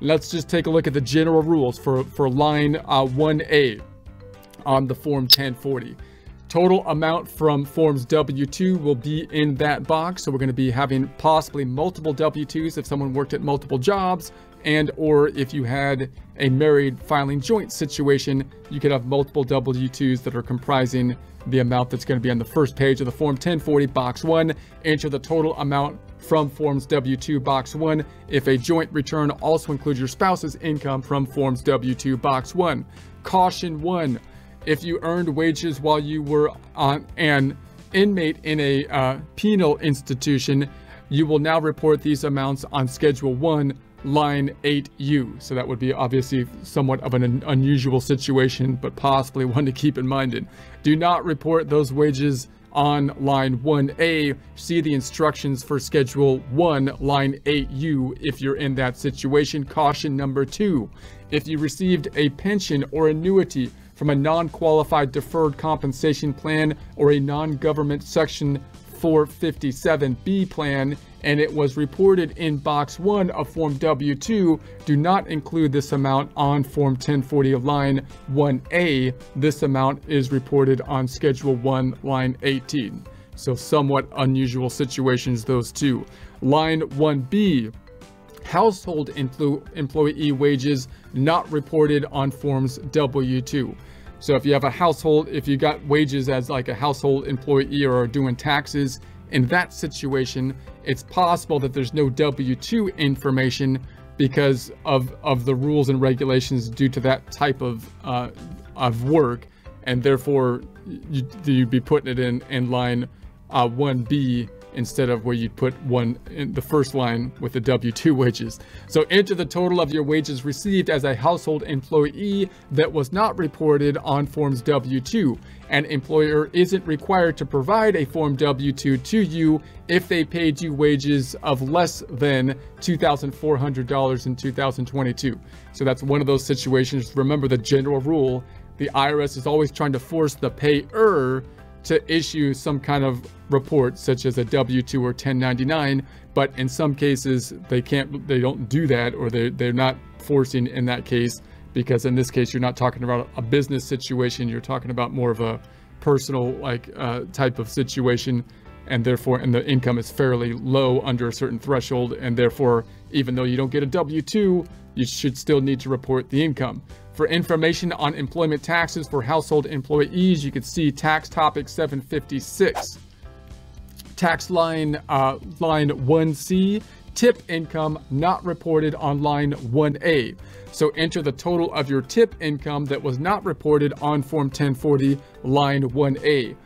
let's just take a look at the general rules for, for line uh, 1A on the Form 1040. Total amount from Forms W-2 will be in that box. So we're going to be having possibly multiple W-2s if someone worked at multiple jobs and or if you had a married filing joint situation, you could have multiple W-2s that are comprising the amount that's going to be on the first page of the Form 1040 Box 1. Enter the total amount from Forms W-2 Box 1 if a joint return also includes your spouse's income from Forms W-2 Box 1. Caution 1. If you earned wages while you were on an inmate in a uh, penal institution, you will now report these amounts on Schedule 1 line 8U. So that would be obviously somewhat of an unusual situation, but possibly one to keep in mind. In. Do not report those wages on line 1A. See the instructions for schedule 1, line 8U if you're in that situation. Caution number 2. If you received a pension or annuity from a non-qualified deferred compensation plan or a non-government section 457B plan and it was reported in box 1 of Form W2, do not include this amount on Form 1040 of line 1A. This amount is reported on Schedule 1, line 18. So somewhat unusual situations, those two. Line 1B, household employee wages not reported on Forms W2. So if you have a household, if you got wages as like a household employee or are doing taxes, in that situation, it's possible that there's no W-2 information because of, of the rules and regulations due to that type of, uh, of work. And therefore, you, you'd be putting it in, in line uh, 1B instead of where you'd put one in the first line with the W-2 wages. So enter the total of your wages received as a household employee that was not reported on Forms W-2. An employer isn't required to provide a Form W-2 to you if they paid you wages of less than $2,400 in 2022. So that's one of those situations. Remember the general rule, the IRS is always trying to force the payer to issue some kind of report such as a W-2 or 1099 but in some cases they can't they don't do that or they they're not forcing in that case because in this case you're not talking about a business situation you're talking about more of a personal like uh, type of situation and therefore and the income is fairly low under a certain threshold and therefore even though you don't get a W-2 you should still need to report the income for information on employment taxes for household employees, you can see Tax Topic 756. Tax line, uh, line 1C, tip income not reported on line 1A. So enter the total of your tip income that was not reported on Form 1040, line 1A.